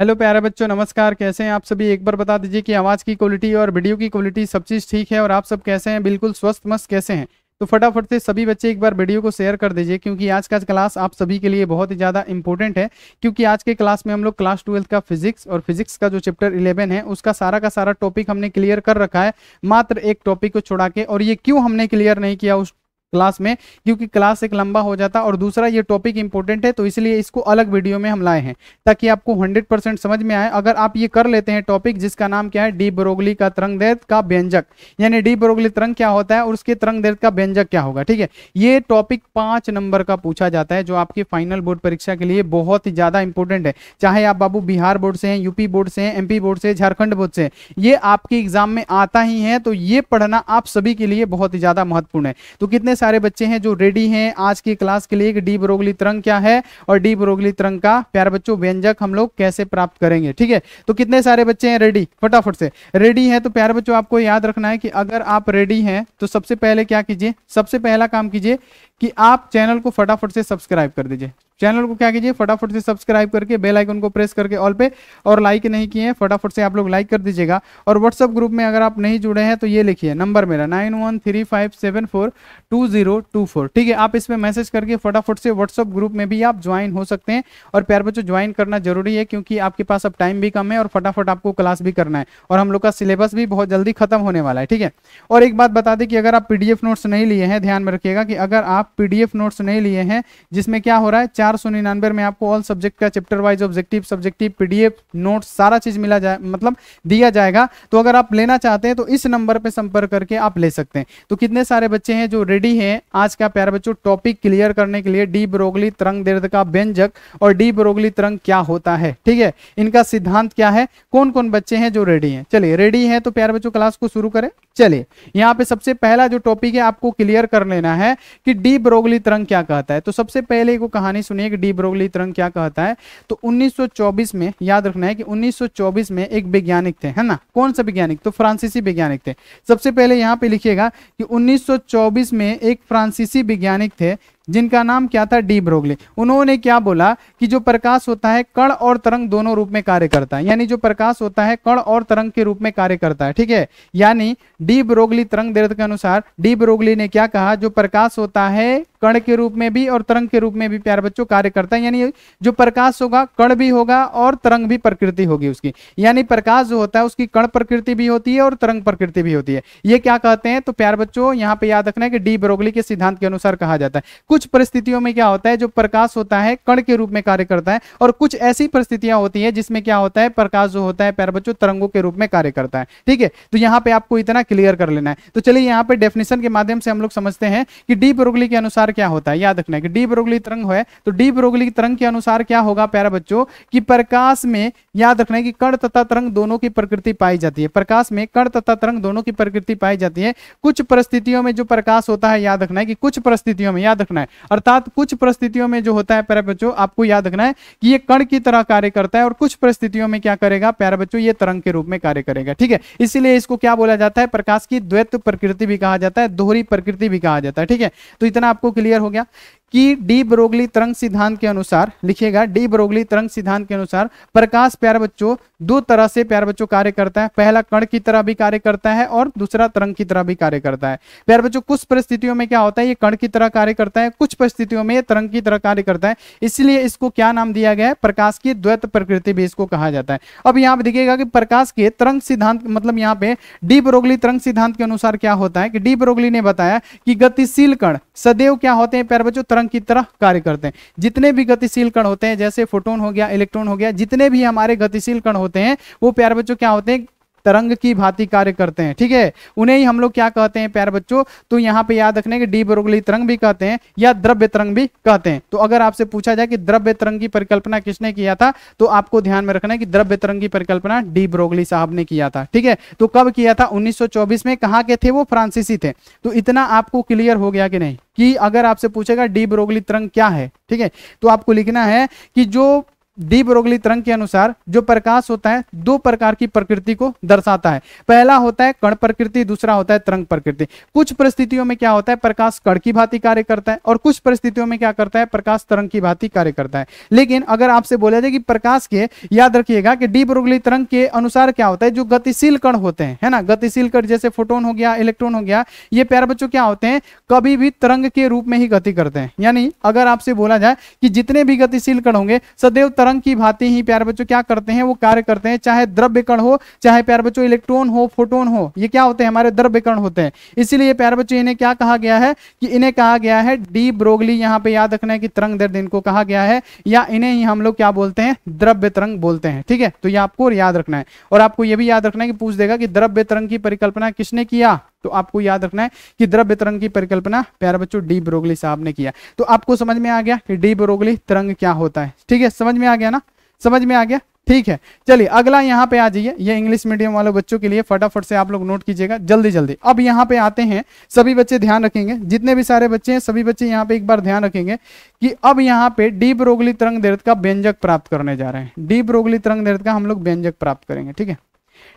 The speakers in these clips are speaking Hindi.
हेलो प्यारे बच्चों, नमस्कार। कैसे हैं आप सभी? एक बार बता दीजिए कि आवाज़ की क्वालिटी और वीडियो की क्वालिटी सब चीज़ ठीक है और आप सब कैसे हैं? बिल्कुल स्वस्थ, मस्त कैसे हैं? तो फटाफट से सभी बच्चे एक बार वीडियो को शेयर कर दीजिए, क्योंकि आज का क्लास आप सभी के लिए बहुत ही ज़्यादा इंपॉर्टेंट है, क्योंकि आज के क्लास में हम लोग क्लास ट्वेल्थ का फिजिक्स और फिजिक्स का जो चैप्टर इलेवन है, उसका सारा का सारा टॉपिक हमने क्लियर कर रखा है। मात्र एक टॉपिक को छोड़ा के, और ये क्यों हमने क्लियर नहीं किया उस क्लास में, क्योंकि क्लास एक लंबा हो जाता और दूसरा ये टॉपिक इंपॉर्टेंट है तो इसलिए इसको अलग वीडियो में हम लाए हैं, ताकि आपको 100 परसेंट समझ में आए। अगर आप ये कर लेते हैं टॉपिक जिसका नाम क्या है? डी बरोगली का तरंग का व्यंजक। यानी डी बरोगली तरंग क्या होता है और उसके तरंग का व्यंजक क्या होगा, ठीक है? ये टॉपिक पाँच नंबर का पूछा जाता है, जो आपकी फाइनल बोर्ड परीक्षा के लिए बहुत ही ज़्यादा इंपॉर्टेंट है। चाहे आप बाबू बिहार बोर्ड से हैं यूपी बोर्ड से हैं एमपी बोर्ड से झारखंड बोर्ड से ये आपके एग्ज़ाम में आता ही है तो ये पढ़ना आप सभी के लिए बहुत ही ज़्यादा महत्वपूर्ण है। तो कितने सारे बच्चे हैं जो रेडी हैं आज की क्लास के लिए डी बरोगली तरंग क्या है और डी बरोगली तरंग का, प्यार बच्चों, व्यंजक हम लोग कैसे प्राप्त करेंगे, ठीक है? तो कितने सारे बच्चे हैं रेडी फटाफट से। रेडी है तो प्यार बच्चों, आपको याद रखना है कि अगर आप रेडी हैं तो सबसे पहले क्या कीजिए, सबसे पहला काम कीजिए कि आप चैनल को फटाफट से सब्सक्राइब कर दीजिए। चैनल को क्या कीजिए, फटाफट से सब्सक्राइब करके, बेल आइकन को प्रेस करके ऑल पे, और लाइक नहीं किए हैं, फटाफट से आप लोग लाइक कर दीजिएगा। और व्हाट्सअप ग्रुप में अगर आप नहीं जुड़े हैं तो ये लिखिए, नंबर मेरा nine one three five seven four two zero two four. ठीक है, आप इसमें मैसेज करके फटाफट से व्हाट्सअप ग्रुप में भी आप ज्वाइन हो सकते हैं। और प्यार बच्चों, ज्वाइन करना ज़रूरी है, क्योंकि आपके पास अब टाइम भी कम है और फटाफट आपको क्लास भी करना है। और हम लोग का सिलेबस भी बहुत जल्दी खत्म होने वाला है, ठीक है? और एक बात बता दें कि अगर आप पीडीएफ नोट्स नहीं लिए हैं, ध्यान में रखिएगा कि अगर आप पीडीएफ नोट्स नहीं लिए हैं, जिसमें क्या हो रहा है, चार सौ निन्यानवे में आपको ऑल सब्जेक्ट का chapter wise objective subjective PDF note सारा चीज़ मिला जाए मतलब दिया जाएगा। तो अगर आप लेना चाहते हैं तो इस नंबर पर संपर्क करके आप ले सकते हैं। तो कितने सारे बच्चे हैं जो रेडी हैं आज का, प्यारे बच्चों? टॉपिक क्लियर करने के लिए डी बरोगली तरंग दर्द का व्यंजक और डी बरोगली तरंग क्या होता है, ठीक है? इनका सिद्धांत क्या है? कौन कौन बच्चे हैं जो रेडी हैं? चलिए रेडी हैं तो प्यारे बच्चों क्लास को शुरू करें। चलिए, यहाँ पे सबसे पहला जो टॉपिक है, आपको क्लियर कर लेना है कि डी ब्रोगली तरंग क्या कहता है। तो सबसे पहले को कहानी सुनिए। कि डी ब्रोगली तरंग क्या कहता है? तो 1924 में, याद रखना है कि 1924 में एक वैज्ञानिक थे, है ना? कौन सा वैज्ञानिक? तो फ्रांसीसी वैज्ञानिक थे। सबसे पहले यहाँ पे लिखिएगा कि 1924 में एक फ्रांसीसी वैज्ञानिक थे जिनका नाम क्या था? De Broglie. उन्होंने क्या बोला कि जो प्रकाश होता है, कण और तरंग दोनों रूप में कार्य करता है। यानी जो प्रकाश होता है, कण और तरंग के रूप में कार्य करता है, ठीक है? यानी डी ब्रोगली तरंग देर के अनुसार, डी ब्रोगली ने क्या कहा? जो प्रकाश होता है, कण के रूप में भी और तरंग के रूप में भी, प्यार बच्चों, कार्य करता है। यानी जो प्रकाश होगा, कण भी होगा और तरंग भी प्रकृति होगी उसकी। यानी प्रकाश जो होता है, उसकी कण प्रकृति भी होती है और तरंग प्रकृति भी होती है। ये क्या कहते हैं? तो प्यार बच्चों, यहाँ पे याद रखना है कि डी ब्रोगली के सिद्धांत के अनुसार कहा जाता है। कुछ परिस्थितियों में क्या होता है, जो प्रकाश होता है, कण के रूप में कार्य करता है और कुछ ऐसी परिस्थितियाँ होती है जिसमें क्या होता है, प्रकाश जो होता है, पैर बच्चों, तरंगों के रूप में कार्य करता है। ठीक है? तो यहाँ पे आपको इतना क्लियर कर लेना है। तो चलिए यहाँ पे डेफिनेशन के माध्यम से हम लोग समझते हैं कि डी ब्रोगली के अनुसार क्या होता है। याद रखना है कि डी ब्रोगली तरंग है तो डी ब्रोगली तरंग के अनुसार क्या होगा प्यारा बच्चों? कि प्रकाश में, याद रखना है कि कण तथा तरंग दोनों की प्रकृति पाई जाती है। प्रकाश में कण तथा तरंग दोनों की प्रकृति पाई जाती है। कुछ परिस्थितियों में जो प्रकाश होता है, याद रखना है कि कुछ परिस्थितियों में, याद रखना है। अर्थात कुछ परिस्थितियों में जो होता है, प्यारे बच्चों, आपको याद रखना है कि ये कण की तरह कार्य करता है और कुछ परिस्थितियों में क्या करेगा, प्यारे बच्चों, ये तरंग के रूप में कार्य करेगा, ठीक है? इसीलिए इसको क्या बोला जाता है? प्रकाश की द्वैत प्रकृति भी कहा जाता है, दोहरी प्रकृति भी कहा जाता है, ठीक है? तो इतना आपको क्लियर हो गया। कि डी ब्रोगली तरंग सिद्धांत के अनुसार, लिखिएगा, डी ब्रोगली तरंग सिद्धांत के अनुसार, प्रकाश, प्यारे बच्चों, दो तरह से प्यारे बच्चों कार्य करता है। पहला कण की तरह भी कार्य करता है और दूसरा तरंग की तरह भी कार्य करता है। प्यारे बच्चों, कुछ परिस्थितियों में क्या होता है, ये कण की तरह कार्य करता है, कुछ परिस्थितियों में ये तरंग की तरह कार्य करता है। इसलिए इसको क्या नाम दिया गया है? प्रकाश की द्वैत प्रकृति भी इसको कहा जाता है। अब यहाँ पे देखिएगा कि प्रकाश के तरंग सिद्धांत मतलब यहाँ पे डी ब्रोगली तरंग सिद्धांत के अनुसार क्या होता है कि डी ब्रोगली ने बताया कि गतिशील कण सदैव क्या होते हैं प्यारे बच्चों? तरंग की तरह कार्य करते हैं। जितने भी गतिशील कण होते हैं, जैसे फोटोन हो गया, इलेक्ट्रॉन हो गया, जितने भी हमारे गतिशील कण होते हैं, वो प्यारे बच्चों क्या होते हैं? तरंग की भांति कार्य करते हैं। ठीक है? उन्हें ही हम लोग क्या कहते हैं, प्यार बच्चों? तो यहाँ पे याद रखने के डी बरोगली तरंग भी कहते हैं या द्रव्य तरंग भी कहते हैं। तो अगर आपसे पूछा जाए कि द्रव्य तरंग की परिकल्पना किसने किया था तो आपको ध्यान में रखना है कि द्रव्य तरंग की परिकल्पना डी ब्रोगली साहब ने किया था। ठीक है? तो कब किया था? उन्नीस सौ चौबीस में। कहा के थे? वो फ्रांसीसी थे। तो इतना आपको क्लियर हो गया कि नहीं? कि अगर आपसे पूछेगा डी ब्रोगली तरंग क्या है? ठीक है? तो आपको लिखना है कि जो डी ब्रोगली तरंग के अनुसार जो प्रकाश होता है, दो प्रकार की प्रकृति को दर्शाता है। पहला होता है कण प्रकृति, दूसरा होता है तरंग प्रकृति। कुछ परिस्थितियों में क्या होता है, प्रकाश कण की भांति कार्य करता है और कुछ परिस्थितियों में क्या करता है, प्रकाश तरंग की भांति कार्य करता है। लेकिन अगर आपसे बोला जाए कि प्रकाश के, याद रखिएगा कि डी ब्रोगली तरंग के अनुसार क्या होता है, जो गतिशील कण होते हैं, है ना? गतिशील कण जैसे फोटोन हो गया, इलेक्ट्रॉन हो गया, ये प्यार बच्चों क्या होते हैं, कभी भी तरंग के रूप में ही गति करते हैं। यानी अगर आपसे बोला जाए कि जितने भी गतिशील कण होंगे, सदैव तरंग की भांति ही प्यार बच्चों क्या करते हैं? वो कार्य करते हैं, चाहे द्रव्य कण हो, चाहे प्यार बच्चों इलेक्ट्रॉन हो, फोटोन हो, ये क्या होते हैं? हमारे द्रव्य कण होते हैं। इसीलिए प्यार बच्चों, इन्हें क्या कहा गया है कि इन्हें कहा गया है, डी ब्रोगली यहाँ पे याद रखना है कि तरंग दर्द इनको कहा गया है, या इन्हें ही हम लोग क्या बोलते हैं? द्रव्य तरंग बोलते हैं, ठीक है? तो ये आपको याद रखना है। और आपको ये भी याद रखना है कि पूछ देगा कि द्रव्य तरंग की परिकल्पना किसने किया? तो आपको याद रखना है कि द्रव्य तरंग की परिकल्पना प्यारे बच्चों डी ब्रोगली साहब ने किया। तो आपको समझ में आ गया कि डी ब्रोगली तरंग क्या होता है। ठीक है? समझ में आ गया ना? समझ में आ गया? ठीक है। चलिए, अगला यहाँ पे आ जाइए। ये इंग्लिश मीडियम वाले बच्चों के लिए फटाफट से आप लोग नोट कीजिएगा। जल्दी जल्दी। अब यहाँ पे आते हैं। सभी बच्चे ध्यान रखेंगे। जितने भी सारे बच्चे हैं, सभी बच्चे यहाँ पे एक बार ध्यान रखेंगे कि अब यहाँ पे डी ब्रोगली तरंग दर्द का व्यंजक प्राप्त करने जा रहे हैं। डी ब्रोगली तरंग दर्द का हम लोग व्यंजक प्राप्त करेंगे। ठीक है?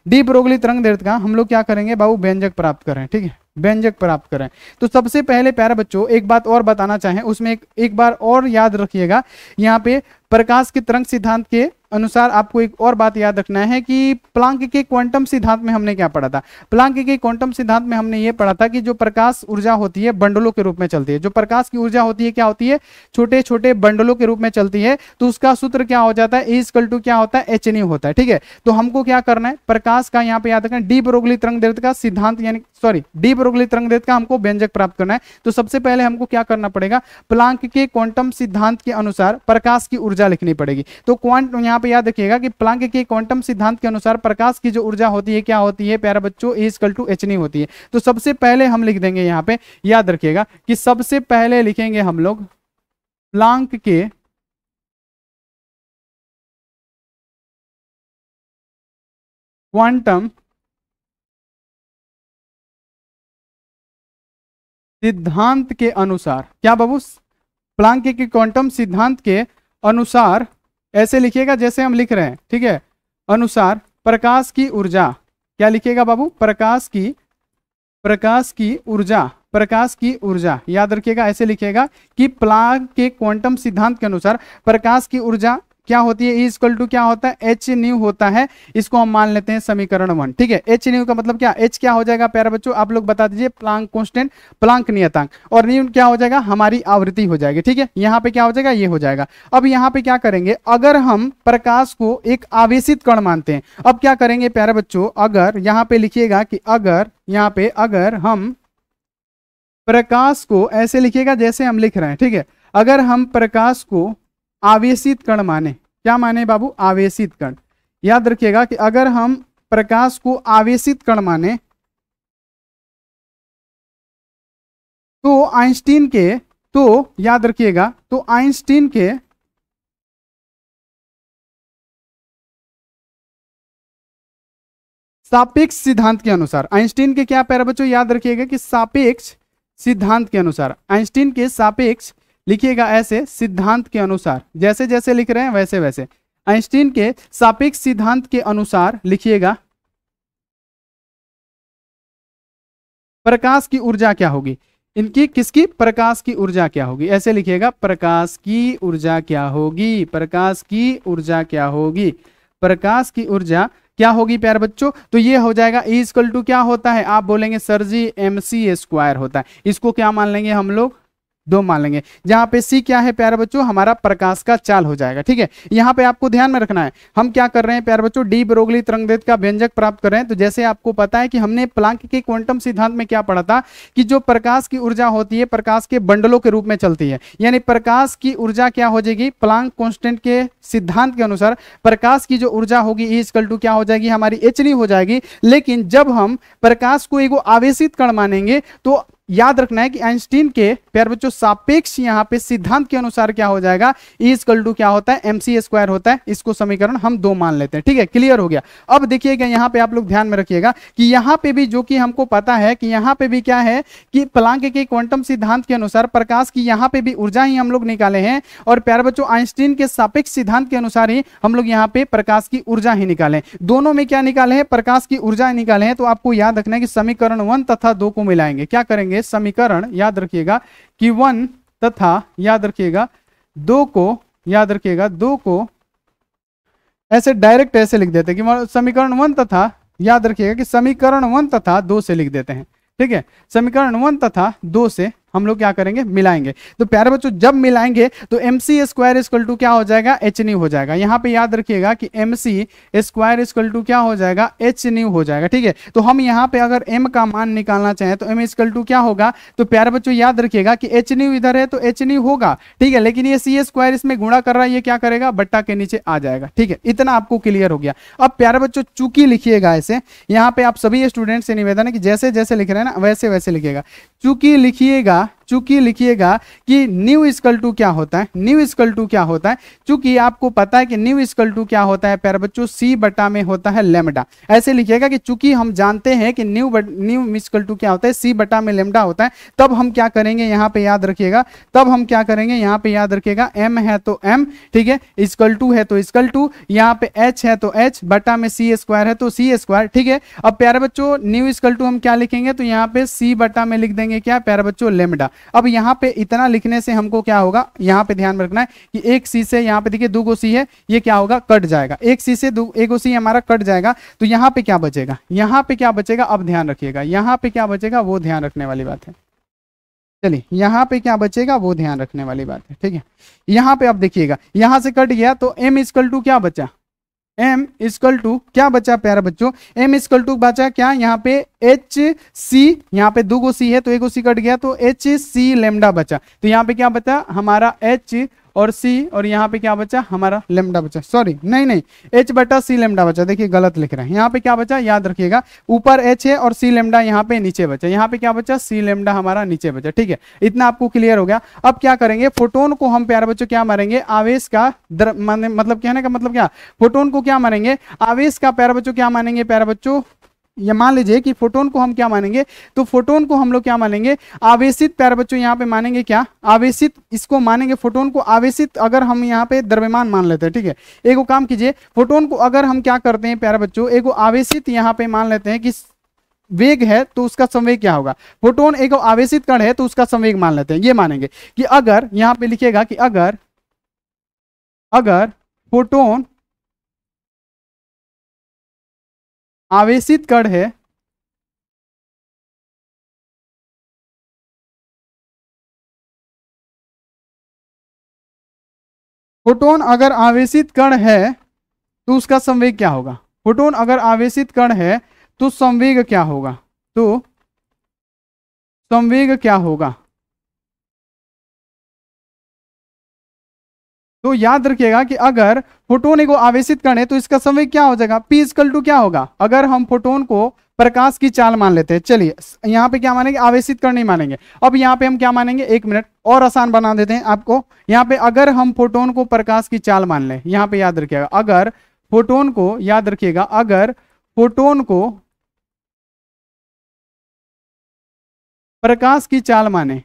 डी ब्रोगली तरंग दर्द का हम लोग क्या करेंगे? बाबू व्यंजक प्राप्त करें ठीक है? व्यंजक प्राप्त करें। तो सबसे पहले प्यारे बच्चों एक बात और बताना चाहें उसमें एक, एक बार और याद रखिएगा यहाँ पे प्रकाश के तरंग सिद्धांत के अनुसार आपको एक और बात याद रखना है कि प्लांक के क्वांटम सिद्धांत में हमने क्या पढ़ा था? प्लांक के क्वांटम सिद्धांत में हमने ये पढ़ा था कि जो प्रकाश ऊर्जा होती है, बंडलों के रूप में चलती है। जो प्रकाश की ऊर्जा होती है, क्या होती है? छोटे छोटे बंडलों के रूप में चलती है। तो उसका सूत्र क्या हो जाता है? इजकल टू क्या होता है? एच होता है, ठीक है? तो हमको क्या करना है? प्रकाश का यहाँ पे याद रखना डी बरोगली तरंग दर्द का सिद्धांत यानी सॉरी डी बरोगली तरंग दर्द का हमको व्यंजक प्राप्त करना है। तो सबसे पहले हमको क्या करना पड़ेगा? प्लांक के क्वांटम सिद्धांत के अनुसार प्रकाश की ऊर्जा लिखनी पड़ेगी। तो क्वांट, यहाँ पे याद रखिएगा कि प्लांक के क्वांटम सिद्धांत के अनुसार प्रकाश की जो ऊर्जा होती है, क्या होती है प्यारा बच्चों? ए इजकल टू एच होती है। तो सबसे पहले हम लिख देंगे यहाँ पे, याद रखिएगा कि सबसे पहले लिखेंगे हम लोग प्लांक के क्वांटम सिद्धांत के अनुसार, क्या बाबू? प्लांक के क्वांटम सिद्धांत के अनुसार ऐसे लिखिएगा जैसे हम लिख रहे हैं, ठीक है? अनुसार, प्रकाश की ऊर्जा। क्या लिखिएगा बाबू? प्रकाश की प्रकाश की ऊर्जा, प्रकाश की ऊर्जा। याद रखिएगा, ऐसे लिखिएगा कि प्लाग के क्वांटम सिद्धांत के अनुसार प्रकाश की ऊर्जा क्या होती है? इक्वल टू क्या होता है? एच न्यू होता है। इसको हम मान लेते हैं समीकरण वन, ठीक है? एच न्यू का मतलब क्या? एच क्या हो जाएगा प्यारे बच्चों? आप लोग बता दीजिए प्लांक कॉन्स्टेंट प्लांक नियतांक। और न्यू क्या हो जाएगा? हमारी आवृत्ति हो जाएगी, ठीक है? यहाँ पे क्या हो जाएगा? ये हो जाएगा। अब यहाँ पे क्या करेंगे? अगर हम प्रकाश को एक आवेशित कण मानते हैं, अब क्या करेंगे प्यारे बच्चों? अगर यहाँ पे लिखिएगा कि अगर, यहाँ पे अगर हम प्रकाश को ऐसे लिखिएगा जैसे हम लिख रहे हैं, ठीक है? अगर हम प्रकाश को आवेशित कण माने। क्या माने बाबू? आवेशित कण। याद रखिएगा कि अगर हम प्रकाश को आवेशित कण माने तो आइंस्टीन के तो याद रखिएगा तो आइंस्टीन के सापेक्ष सिद्धांत के अनुसार, आइंस्टीन के क्या पैरा बच्चों? याद रखिएगा कि सापेक्ष सिद्धांत के अनुसार, आइंस्टीन के सापेक्ष लिखिएगा ऐसे सिद्धांत के अनुसार। जैसे जैसे लिख रहे हैं वैसे वैसे आइंस्टीन के सापेक्ष सिद्धांत के अनुसार लिखिएगा, प्रकाश की ऊर्जा क्या होगी? इनकी किसकी? प्रकाश की ऊर्जा क्या होगी? ऐसे लिखिएगा, प्रकाश की ऊर्जा क्या होगी? प्रकाश की ऊर्जा क्या होगी? प्रकाश की ऊर्जा क्या होगी, प्यार बच्चों? तो ये हो जाएगा इक्वल टू क्या होता है? आप बोलेंगे, sir ji M C square होता है। इसको क्या मान लेंगे हम लोग? दो मान लेंगे। जहाँ पे सी क्या है, प्यारे बच्चों? हमारा प्रकाश का चाल हो जाएगा, ठीक है? यहाँ पे आपको ध्यान में रखना है। हम क्या कर रहे हैं, प्यारे बच्चों? डी बरोगली तरंगदेत का व्यंजक प्राप्त कर रहे हैं। तो जैसे आपको पता है कि हमने प्लांक के क्वांटम सिद्धांत में क्या पढ़ा था कि जो प्रकाश की ऊर्जा होती है, प्रकाश के बंडलों के रूप में चलती है। यानी प्रकाश की ऊर्जा क्या हो जाएगी? प्लांक कॉन्स्टेंट के सिद्धांत के अनुसार प्रकाश की जो ऊर्जा होगी इजकल टू क्या हो जाएगी? हमारी एच हो जाएगी। लेकिन जब हम प्रकाश को एगो आवेशित कण मानेंगे तो याद रखना है कि आइंस्टीन के प्यार बच्चों, सापेक्ष यहाँ पे सिद्धांत के अनुसार क्या हो जाएगा? इजकल टू क्या होता है? एमसी स्क्वायर होता है। इसको समीकरण हम दो मान लेते हैं। ठीक है? क्लियर हो गया। अब देखिएगा यहाँ पे आप लोग ध्यान में रखिएगा कि यहाँ पे भी जो कि हमको पता है कि यहाँ पे भी क्या है कि प्लांक के क्वांटम सिद्धांत के अनुसार प्रकाश की यहाँ पे भी ऊर्जा ही हम लोग निकाले हैं और प्यार बच्चों, आइंस्टीन के सापेक्ष सिद्धांत के अनुसार ही हम लोग यहाँ पे प्रकाश की ऊर्जा ही निकाले दोनों में क्या निकाले हैं? प्रकाश की ऊर्जा निकाले हैं। तो आपको याद रखना है कि समीकरण वन तथा दो को मिलाएँगे। क्या करेंगे? समीकरण याद रखिएगा कि वन तथा याद रखिएगा, दो को याद रखिएगा, दो को ऐसे डायरेक्ट ऐसे लिख देते हैं कि समीकरण वन तथा याद रखिएगा कि समीकरण वन तथा दो से लिख देते हैं। ठीक है? समीकरण वन तथा दो से हम लोग क्या करेंगे? मिलाएँगे। तो प्यारे बच्चों, जब मिलाएँगे तो M C square equal to क्या हो जाएगा? एच न्यू हो जाएगा। यहाँ पे याद रखिएगा कि M C square equal to क्या हो जाएगा? एच न्यू हो जाएगा, ठीक है? तो हम यहाँ पे अगर एम का मान निकालना चाहें तो एम इक्वल टू क्या होगा? तो प्यारे बच्चों, याद रखिएगा कि एच न्यू इधर है तो एच न्यू होगा, ठीक है? लेकिन ये सी स्क्वायर इसमें गुणा कर रहा है, ये क्या करेगा? बट्टा के नीचे आ जाएगा, ठीक है? इतना आपको क्लियर हो गया। अब प्यारे बच्चों, चूकी लिखिएगा ऐसे यहाँ पे आप सभी स्टूडेंट से निवेदन है कि जैसे जैसे लिख रहे हैं ना वैसे वैसे लिखिएगा। चूकी लिखिएगा да? चूँकि लिखिएगा कि न्यू स्कल टू क्या होता है? न्यू स्कल टू क्या होता है? चूँकि आपको पता है कि न्यू स्कल टू क्या होता है, प्यारे बच्चों सी बटा में होता है लेमडा ऐसे लिखिएगा कि चूँकि हम जानते हैं कि न्यू न्यू स्कल टू क्या होता है? सी बटा में लेमडा होता है। तब हम क्या करेंगे? यहाँ पे याद रखिएगा। तब हम क्या करेंगे? यहाँ पे याद रखिएगा एम है तो एम ठीक है? स्कल टू है तो स्कल टू यहाँ पे एच है तो एच बटा में सी स्क्वायर है तो सी स्क्वायर ठीक है? अब प्यारे बच्चों न्यू स्कल टू हम क्या लिखेंगे? तो यहाँ पे सी बटा में लिख देंगे क्या? प्यारे बच्चों लेमडा अब यहाँ पे इतना लिखने से हमको क्या होगा? यहाँ पे ध्यान रखना है कि एक सी से यहाँ पे देखिए दो गो सी है, ये क्या होगा? कट जाएगा। एक सी से दो, एक गो सी हमारा कट जाएगा तो यहाँ पे क्या बचेगा? यहाँ पे क्या बचेगा? अब ध्यान रखिएगा। यहाँ पे क्या बचेगा? वो ध्यान रखने वाली बात है। चलिए, यहाँ पे क्या बचेगा? वो ध्यान रखने वाली बात है, ठीक है? यहाँ पे अब देखिएगा, यहाँ से कट गया तो एम इजकल टू क्या बचा? एम इजकल टू क्या बचा प्यारा बच्चों? एम इजकल टू बचा क्या? यहाँ पे एच सी यहाँ पे दो गो सी है तो एक गो सी कट गया तो एच सी लेमडा बचा। तो यहाँ पे क्या बचा? हमारा एच और सी और यहाँ पे क्या बचा? हमारा लेमडा बचा। सॉरी नहीं नहीं एच बटा सी लेमडा बचा। देखिए, गलत लिख रहे हैं। यहाँ पे क्या बचा? याद रखिएगा, ऊपर एच है और सी लेमडा यहाँ पे नीचे बचा। यहाँ पे क्या बचा? सी लेमडा हमारा नीचे बचा। ठीक है, इतना आपको क्लियर हो गया। अब क्या करेंगे? फोटोन को हम प्यारे बच्चों क्या मारेंगे? आवेश का मतलब कहने का मतलब क्या? फोटोन को क्या मारेंगे? आवेश का प्यारे बच्चों क्या मानेंगे? प्यारे बच्चों ये मान लीजिए कि फोटोन को हम क्या मानेंगे? तो फोटोन को हम लोग क्या मानेंगे? आवेशित प्यारे बच्चों, यहाँ पे मानेंगे क्या? आवेशित, इसको मानेंगे फोटोन को आवेशित अगर हम यहाँ पे द्रव्यमान मान लेते हैं, ठीक है? एक काम कीजिए, फोटोन को अगर हम क्या करते हैं प्यारे बच्चों, एक आवेशित यहाँ पे मान लेते हैं कि वेग है तो उसका संवेग क्या होगा? फोटोन एक आवेशित कण है तो उसका संवेग मान लेते हैं, ये मानेंगे कि अगर, यहाँ पे लिखेगा कि अगर अगर फोटोन आवेशित कण है। फोटोन अगर आवेशित कण है तो उसका संवेग क्या होगा? फोटोन अगर आवेशित कण है तो संवेग क्या होगा? तो संवेग क्या होगा? तो याद रखिएगा कि अगर फोटोन को आवेशित करें तो इसका समय क्या हो जाएगा? पी स्कल टू क्या होगा? अगर हम फोटोन को प्रकाश की चाल मान लेते हैं, चलिए, यहाँ पे क्या मानेंगे? आवेशित कर नहीं मानेंगे। अब यहाँ पे हम क्या मानेंगे? एक मिनट, और आसान बना देते हैं आपको। यहाँ पे अगर हम फोटोन को प्रकाश की चाल मान लें, यहाँ पे याद रखिएगा, अगर फोटोन को, याद रखिएगा, अगर फोटोन को प्रकाश की चाल माने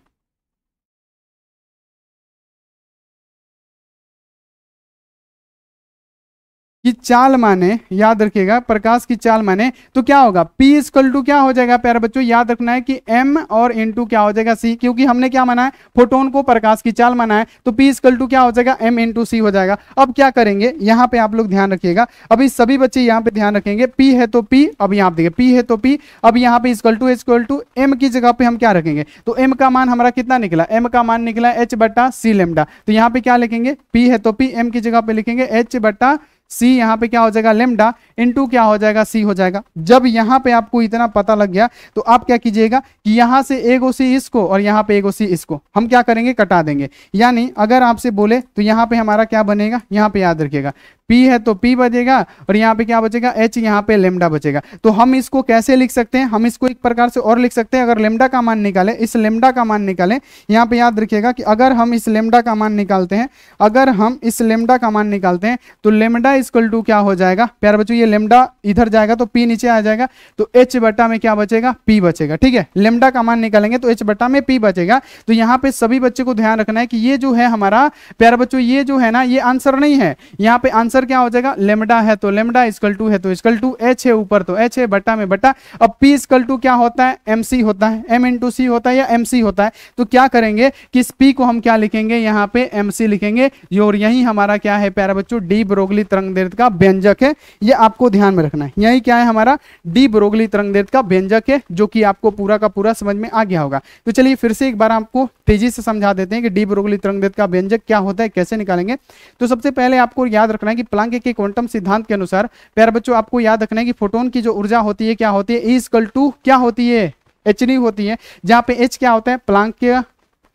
की चाल माने, याद रखिएगा, प्रकाश की चाल माने तो क्या होगा? P स्कल टू क्या हो जाएगा, प्यारे बच्चों? याद रखना है कि M और टू क्या हो जाएगा? C, क्योंकि हमने क्या माना है? फोटोन को प्रकाश की चाल माना है तो P स्कल टू क्या हो जाएगा? M इंटू सी हो जाएगा। अब क्या करेंगे? यहाँ पे आप लोग ध्यान रखिएगा। अभी सभी बच्चे यहाँ पे ध्यान रखेंगे। P है तो P अब यहाँ देखिए, P है तो P, अब यहाँ पे equal to equal to M की जगह पे हम क्या रखेंगे? तो एम का मान हमारा कितना निकला? एम का मान निकला एच बट्टा सी लेमडा तो यहाँ पे क्या लिखेंगे? P है तो P एम की जगह पे लिखेंगे एच बट्टा सी यहाँ पे क्या हो जाएगा? लेमडा इनटू क्या हो जाएगा? सी हो जाएगा। जब यहाँ पे आपको इतना पता लग गया तो आप क्या कीजिएगा कि यहाँ से एगो सी इसको और यहाँ पे एगो सी इसको। हम क्या करेंगे? कटा देंगे। यानी अगर आपसे बोले तो यहाँ पे हमारा क्या बनेगा? यहाँ पे याद रखिएगा। P है तो P बचेगा और यहाँ पे क्या बचेगा? H यहाँ पे लेमडा बचेगा। तो हम इसको कैसे लिख सकते हैं? हम इसको एक प्रकार से और लिख सकते हैं। अगर लेमडा का मान निकाले, इस लेमडा का मान निकाले, यहाँ पे याद रखिएगा कि अगर हम इस लेमडा का मान निकालते हैं, अगर हम इस लेमडा का मान निकालते हैं तो लेमडा इक्वल टू क्या हो जाएगा? प्यार बच्चों, ये लेमडा इधर जाएगा तो P नीचे आ जाएगा तो H बटा में क्या बचेगा? P बचेगा, ठीक है? लेमडा का मान निकालेंगे तो H बटा में P बचेगा। तो यहाँ पे सभी बच्चे को ध्यान रखना है कि ये जो है हमारा, प्यार बच्चों, ये जो है ना, ये आंसर नहीं है। यहाँ पे आंसर क्या हो जाएगा? लेमडा है तो लेमडा इक्वल टू है तो इक्वल टू एच है ऊपर तो एच है बट्टा में बट्टा अब पी इक्वल टू क्या होता है? एम सी होता है। एम इंटू सी होता है या एम सी होता है? तो क्या करेंगे? कि इस पी को हम क्या लिखेंगे? यहाँ पे एम सी लिखेंगे। और यही हमारा क्या है, प्यारा बच्चों? डी ब्रोगली तरंग का व्यंजक है, ये आपको ध्यान में रखना है। यही क्या है हमारा डी ब्रोगली तरंग का व्यंजक है, जो कि आपको पूरा का पूरा समझ में आ गया होगा। तो चलिए फिर से एक बार आपको तेज़ी से समझा देते हैं कि डी ब्रोगली तरंग का व्यंजक क्या होता है, कैसे निकालेंगे। तो सबसे पहले आपको याद रखना है कि प्लांक के क्वांटम सिद्धांत के अनुसार, प्यारे बच्चों, आपको याद रखना है कि फोटोन की जो ऊर्जा होती है, क्या होती है? इजकल टू क्या होती है? एच होती है। जहाँ पे एच क्या होता है? प्लांक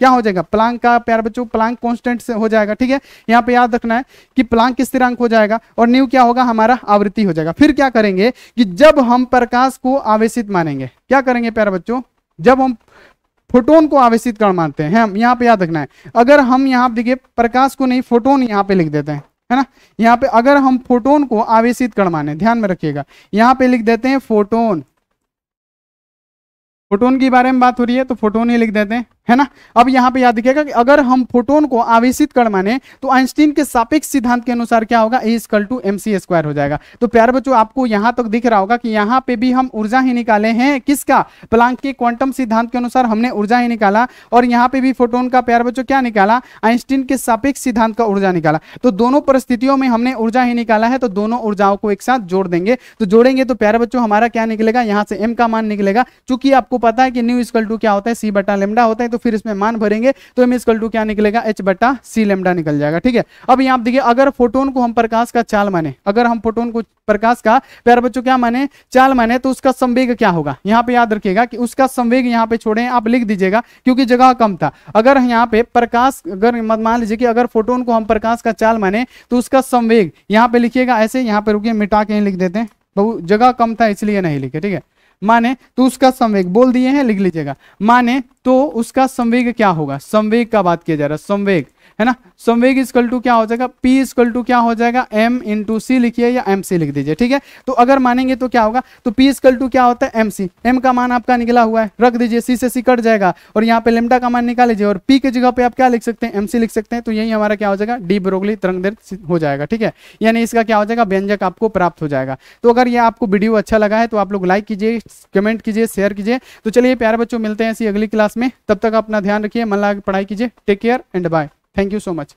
क्या हो जाएगा? प्लांक का प्यार बच्चों, प्लांक कांस्टेंट से हो जाएगा, ठीक है? यहाँ पे याद रखना है कि प्लांक स्थिरांक हो जाएगा और न्यू क्या होगा? हमारा आवृत्ति हो जाएगा। फिर क्या करेंगे कि जब हम प्रकाश को आवेशित मानेंगे, क्या करेंगे प्यार बच्चों? जब हम फोटोन को आवेशित कण मानते हैं हम यहाँ पे याद रखना है। अगर हम यहाँ देखिए, प्रकाश को नहीं, फोटोन यहाँ पे लिख देते हैं, है ना? यहाँ पे अगर हम फोटोन को आवेशित कण माने, ध्यान में रखिएगा। यहाँ पे लिख देते हैं फोटोन। फोटोन के बारे में बात हो रही है तो फोटोन ही लिख देते हैं, है ना? अब यहाँ पे याद रखिएगा कि अगर हम फोटोन को आवेशित कर माने तो आइंस्टीन के सापेक्ष सिद्धांत के अनुसार क्या होगा? E equal to M C square हो जाएगा। तो प्यार बच्चों, आपको यहाँ तक तो दिख रहा होगा कि यहाँ पे भी हम ऊर्जा ही निकाले हैं। किसका? प्लांक के क्वांटम सिद्धांत के अनुसार हमने ऊर्जा ही निकाला, और यहाँ पे भी फोटोन का प्यार बच्चों क्या निकाला? आइंस्टीन के सापेक्ष सिद्धांत का ऊर्जा निकाला। तो दोनों परिस्थितियों में हमने ऊर्जा ही निकाला है तो दोनों ऊर्जाओं को एक साथ जोड़ देंगे। तो जोड़ेंगे तो प्यार बच्चों, हमारा क्या निकलेगा? यहाँ से एम का मान निकलेगा। चूँकि आपको पता है कि न्यू स्कल टू क्या होता है? सी बटा लेमडा होता है तो फिर इसमें मान भरे करेंगे तो एम इजकल टू क्या निकलेगा? एच बटा सी लेमडा निकल जाएगा, ठीक है? अब यहाँ देखिए, अगर फोटोन को हम प्रकाश का चाल माने, अगर हम फोटोन को प्रकाश का, प्यार बच्चों, क्या माने? चाल माने तो उसका संवेग क्या होगा? यहाँ पे याद रखिएगा कि उसका संवेग यहाँ पे छोड़े, आप लिख दीजिएगा, क्योंकि जगह कम था। अगर यहाँ पे प्रकाश, अगर मान लीजिए कि अगर फोटोन को हम प्रकाश का चाल माने तो उसका संवेग, यहाँ पे लिखिएगा ऐसे, यहाँ पे रुकिए, मिटा के लिख देते हैं। बहु, जगह कम था, इसलिए नहीं लिखे, ठीक है? माने तो उसका संवेग बोल दिए हैं, लिख लीजिएगा। माने तो उसका संवेग क्या होगा? संवेग का बात किया जा रहा है, संवेग। है ना? संवेग इक्वल टू क्या हो जाएगा? P इक्वल टू क्या हो जाएगा? M इंटू सी लिखिए या एम सी लिख दीजिए, ठीक है? तो अगर मानेंगे तो क्या होगा? तो P इक्वल टू क्या होता है? एम सी एम का मान आपका निकला हुआ है। रख दीजिए सी से सी कट जाएगा। और यहाँ पे लेमडा का मान निकाल लीजिए और P के जगह पे आप क्या लिख सकते हैं? एम सी लिख सकते हैं। तो यही हमारा क्या हो जाएगा? डी ब्रोगली तरंग हो जाएगा, ठीक है? यानी इसका क्या हो जाएगा? व्यंजक आपको प्राप्त हो जाएगा। तो अगर ये आपको वीडियो अच्छा लगा है तो आप लोग लाइक कीजिए कमेंट कीजिए शेयर कीजिए। तो चलिए प्यारे बच्चों, मिलते हैं ऐसी अगली क्लास में। तब तक अपना ध्यान रखिए, मन लगा पढ़ाई कीजिए। Take care and bye Thank you so much.